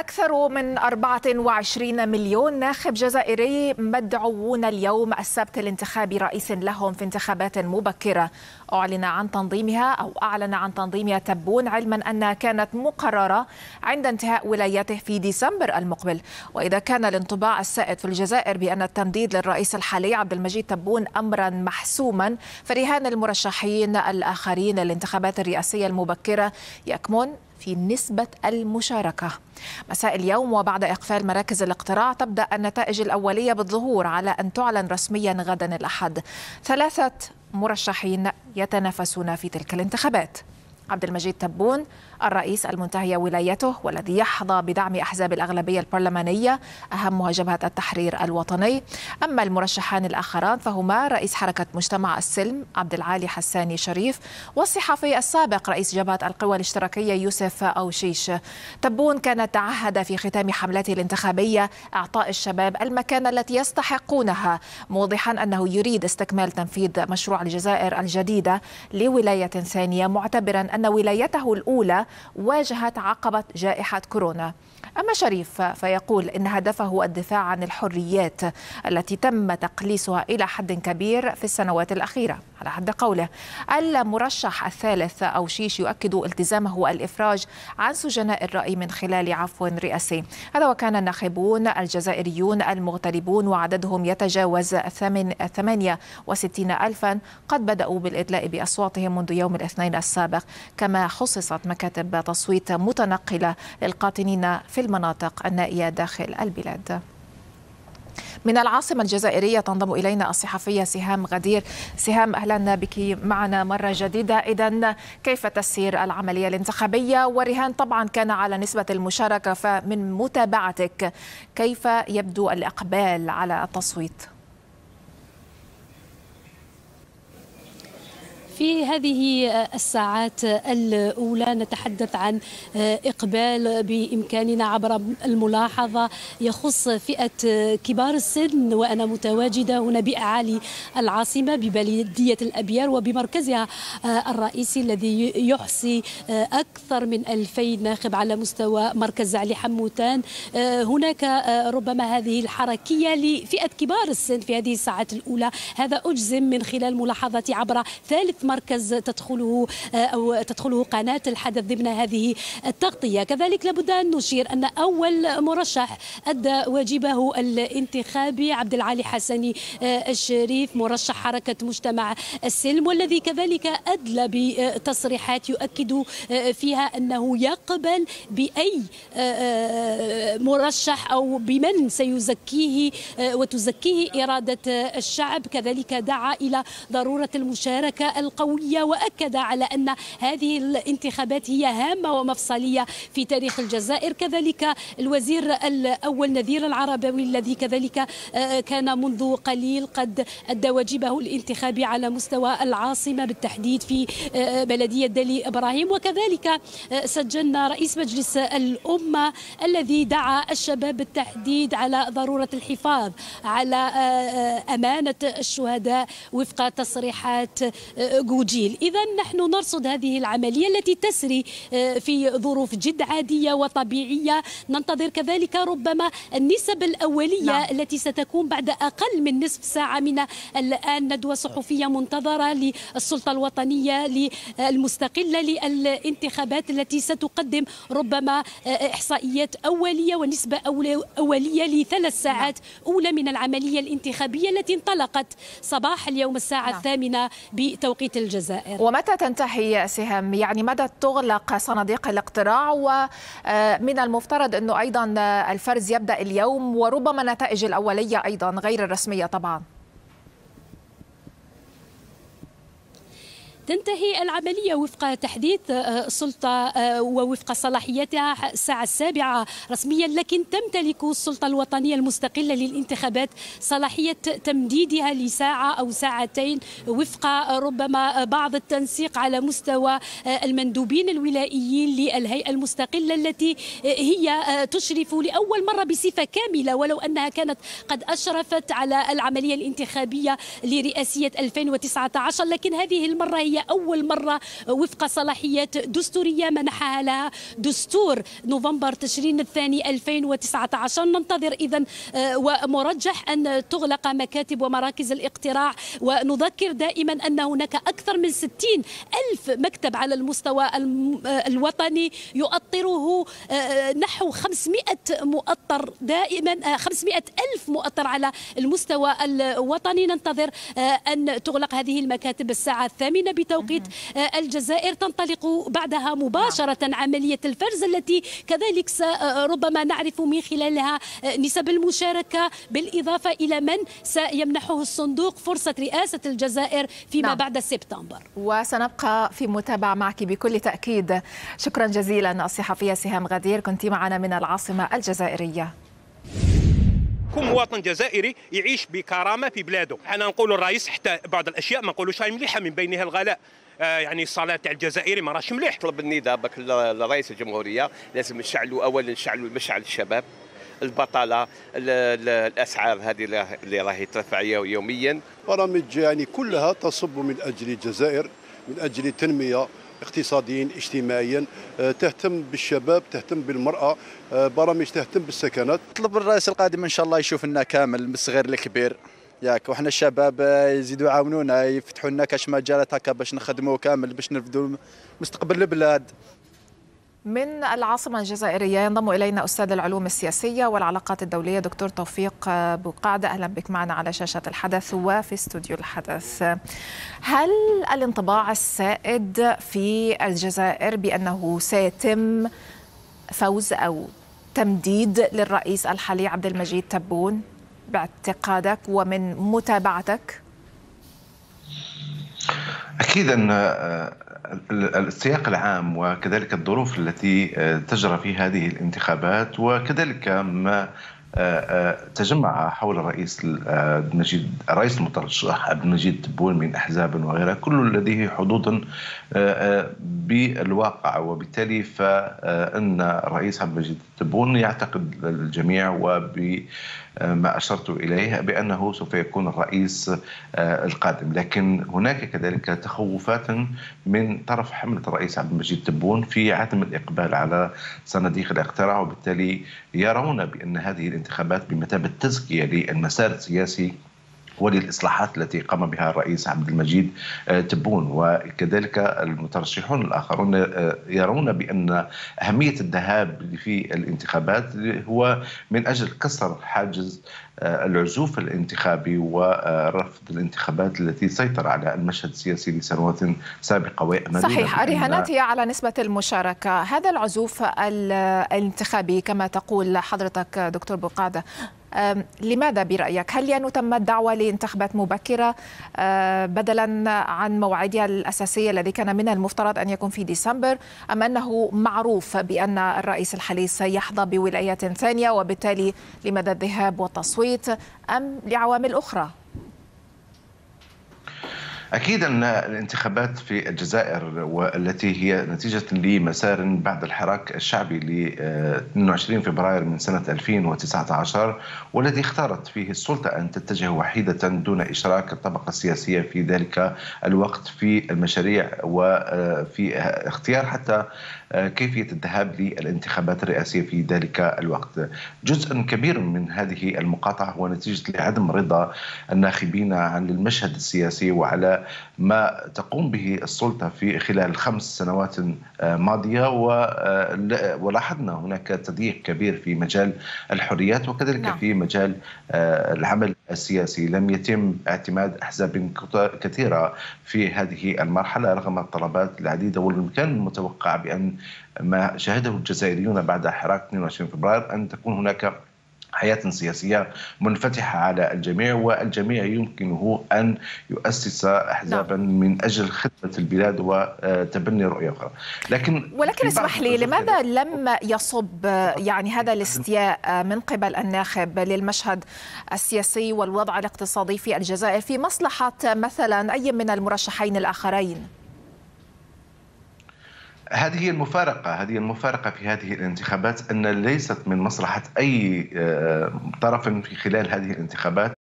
أكثر من 24 مليون ناخب جزائري مدعوون اليوم السبت لانتخاب رئيس لهم في انتخابات مبكرة. أعلن عن تنظيمها أو أعلن عن تنظيمها تبون علما أنها كانت مقررة عند انتهاء ولايته في ديسمبر المقبل. وإذا كان الانطباع السائد في الجزائر بأن التمديد للرئيس الحالي عبد المجيد تبون أمرا محسوما فرهان المرشحين الآخرين للانتخابات الرئاسية المبكرة يكمن في نسبة المشاركة. مساء اليوم وبعد إقفال مراكز الاقتراع تبدأ النتائج الأولية بالظهور على أن تعلن رسميا غدا الأحد. ثلاثة مرشحين يتنافسون في تلك الانتخابات. عبد المجيد تبون الرئيس المنتهية ولايته والذي يحظى بدعم أحزاب الأغلبية البرلمانية أهمها جبهة التحرير الوطني. أما المرشحان الآخران فهما رئيس حركة مجتمع السلم عبد العالي حساني شريف والصحفي السابق رئيس جبهة القوى الاشتراكية يوسف أوشيش. تبون كان تعهد في ختام حملته الانتخابية إعطاء الشباب المكانة التي يستحقونها موضحا أنه يريد استكمال تنفيذ مشروع الجزائر الجديدة لولاية ثانية معتبرا أن ولايته الأولى واجهت عقبة جائحة كورونا. أما شريف فيقول إن هدفه الدفاع عن الحريات التي تم تقليصها إلى حد كبير في السنوات الأخيرة. على حد قوله المرشح الثالث أو شيش يؤكد التزامه الإفراج عن سجناء الرأي من خلال عفو رئاسي. هذا وكان الناخبون الجزائريون المغتربون وعددهم يتجاوز 68 ألفا. قد بدأوا بالإدلاء بأصواتهم منذ يوم الاثنين السابق. كما خصصت مكاتب تصويت متنقلة للقاطنين في المناطق النائية داخل البلاد. من العاصمة الجزائرية تنضم إلينا الصحفية سهام غدير. سهام أهلا بك معنا مرة جديدة. إذا كيف تسير العملية الانتخابية؟ ورهان طبعا كان على نسبة المشاركة فمن متابعتك كيف يبدو الإقبال على التصويت؟ في هذه الساعات الأولى نتحدث عن إقبال بإمكاننا عبر الملاحظة يخص فئة كبار السن وأنا متواجدة هنا بأعالي العاصمة ببلدية الأبيار وبمركزها الرئيسي الذي يحصي أكثر من 2000 ناخب على مستوى مركز علي حموتان. هناك ربما هذه الحركية لفئة كبار السن في هذه الساعات الأولى. هذا أجزم من خلال ملاحظتي عبر ثالث مركز تدخله أو تدخله قناة الحدث ضمن هذه التغطية. كذلك لابد أن نشير أن أول مرشح أدى واجبه الانتخابي عبد العالي حسني الشريف مرشح حركة مجتمع السلم والذي كذلك أدلى بتصريحات يؤكد فيها أنه يقبل بأي مرشح أو بمن سيزكيه وتزكيه إرادة الشعب. كذلك دعا إلى ضرورة المشاركة القوية وأكد على أن هذه الانتخابات هي هامة ومفصلية في تاريخ الجزائر. كذلك الوزير الأول نذير العربوي الذي كذلك كان منذ قليل قد أدى واجبه الانتخابي على مستوى العاصمة بالتحديد في بلدية دلي إبراهيم. وكذلك سجلنا رئيس مجلس الأمة الذي دعا الشباب بالتحديد على ضرورة الحفاظ على أمانة الشهداء وفق تصريحات جوجيل إذا نحن نرصد هذه العملية التي تسري في ظروف جد عادية وطبيعية ننتظر كذلك ربما النسب الأولية نعم. التي ستكون بعد أقل من نصف ساعة من الآن ندوة صحفية منتظرة للسلطة الوطنية المستقلة للانتخابات التي ستقدم ربما إحصائيات أولية ونسبة أولية لثلاث ساعات أولى من العملية الانتخابية التي انطلقت صباح اليوم الساعة نعم. الثامنة بتوقيت الجزائر؟ ومتى تنتهي سهام يعني متى تغلق صناديق الاقتراع؟ ومن المفترض أنه أيضا الفرز يبدأ اليوم وربما نتائج الأولية أيضا غير الرسمية طبعا. تنتهي العملية وفق تحديث السلطة ووفق صلاحيتها الساعة السابعة رسميا لكن تمتلك السلطة الوطنية المستقلة للانتخابات صلاحية تمديدها لساعة أو ساعتين وفق ربما بعض التنسيق على مستوى المندوبين الولائيين للهيئة المستقلة التي هي تشرف لأول مرة بصفة كاملة ولو أنها كانت قد أشرفت على العملية الانتخابية لرئاسية 2019 لكن هذه المرة هي هي أول مرة وفق صلاحيات دستورية منحها لها دستور نوفمبر تشرين الثاني 2019 ننتظر إذا ومرجح أن تغلق مكاتب ومراكز الاقتراع ونذكر دائما أن هناك أكثر من 60 ألف مكتب على المستوى الوطني يؤطره نحو 500 مؤطر دائما 500 ألف مؤطر على المستوى الوطني. ننتظر أن تغلق هذه المكاتب الساعة الثامنة بتوقيت الجزائر تنطلق بعدها مباشرة عملية الفرز التي كذلك ربما نعرف من خلالها نسب المشاركة بالإضافة إلى من سيمنحه الصندوق فرصة رئاسة الجزائر فيما نعم. بعد سبتمبر. وسنبقى في متابعة معك بكل تأكيد. شكرا جزيلا الصحفية سهام غدير. كنت معنا من العاصمة الجزائرية. كل مواطن جزائري يعيش بكرامة في بلاده. أنا نقول الرئيس حتى بعض الأشياء ما نقولوش هاي مليحة من بينها الغلاء. آه يعني الصلاة تاع الجزائري ما راهش مليح. طلب النداء بك لرئيس الجمهورية لازم نشعلوا اولا نشعلوا المشعل الشباب البطاله الأسعار هذه اللي راهي ترفع يوميا. برامج يعني كلها تصب من أجل الجزائر من أجل التنميه اقتصاديا اجتماعيا تهتم بالشباب تهتم بالمرأة برامج تهتم بالسكنات. نطلب الرئيس القادم إن شاء الله يشوف لنا كامل من الصغير للكبير ياك وحنا الشباب يزيدوا يعاونونا يفتحوا لنا كاش مجالات هكا باش نخدموا كامل باش نرفدوا مستقبل البلاد. من العاصمة الجزائرية ينضم إلينا أستاذ العلوم السياسية والعلاقات الدولية دكتور توفيق بوقعدة أهلا بك معنا على شاشة الحدث وفي استوديو الحدث هل الانطباع السائد في الجزائر بأنه سيتم فوز أو تمديد للرئيس الحالي عبد المجيد تبون باعتقادك ومن متابعتك؟ أكيد أن السياق العام وكذلك الظروف التي تجرى في هذه الانتخابات وكذلك ما تجمع حول الرئيس المجيد الرئيس المترشح عبد المجيد تبون من أحزاب وغيرها كل لديه حظوظ بالواقع. وبالتالي فإن الرئيس عبد المجيد تبون يعتقد الجميع وب ما أشرت إليه بأنه سوف يكون الرئيس القادم. لكن هناك كذلك تخوفات من طرف حملة الرئيس عبد المجيد تبون في عدم الإقبال على صناديق الاقتراع. وبالتالي يرون بأن هذه الانتخابات بمثابة تزكية للمسار السياسي وللإصلاحات التي قام بها الرئيس عبد المجيد تبون. وكذلك المترشحون الآخرون يرون بأن أهمية الذهاب في الانتخابات هو من أجل كسر حاجز العزوف الانتخابي ورفض الانتخابات التي سيطر على المشهد السياسي لسنوات سابقة صحيح. الرهانات هي على نسبة المشاركة. هذا العزوف الانتخابي كما تقول حضرتك دكتور بقاده لماذا برأيك؟ هل لأنه تم الدعوة لانتخابات مبكرة بدلا عن موعدها الأساسية الذي كان من المفترض أن يكون في ديسمبر أم أنه معروف بأن الرئيس الحالي سيحظى بولاية ثانية وبالتالي لماذا الذهاب والتصويت أم لعوامل أخرى؟ أكيد أن الانتخابات في الجزائر والتي هي نتيجة لمسار بعد الحراك الشعبي ل 22 فبراير من سنة 2019 والذي اختارت فيه السلطة أن تتجه وحيدة دون إشراك الطبقة السياسية في ذلك الوقت في المشاريع وفي اختيار حتى كيفية الذهاب للانتخابات الرئاسية في ذلك الوقت. جزء كبير من هذه المقاطعة هو نتيجة لعدم رضا الناخبين عن المشهد السياسي وعلى ما تقوم به السلطة في خلال خمس سنوات ماضية ولاحظنا هناك تضييق كبير في مجال الحريات وكذلك نعم. في مجال العمل السياسي لم يتم اعتماد أحزاب كثيرة في هذه المرحلة رغم الطلبات العديدة والكان المتوقع بأن ما شهده الجزائريون بعد حراك 22 فبراير أن تكون هناك حياة سياسية منفتحة على الجميع والجميع يمكنه أن يؤسس أحزابا نعم. من أجل خدمة البلاد وتبني رؤية أخرى لكن ولكن اسمح لي لماذا لم يصب يعني هذا الاستياء من قبل الناخب للمشهد السياسي والوضع الاقتصادي في الجزائر في مصلحة مثلا أي من المرشحين الآخرين؟ هذه هي المفارقة هذه المفارقة في هذه الانتخابات أن ليست من مصلحة أي طرف في خلال هذه الانتخابات.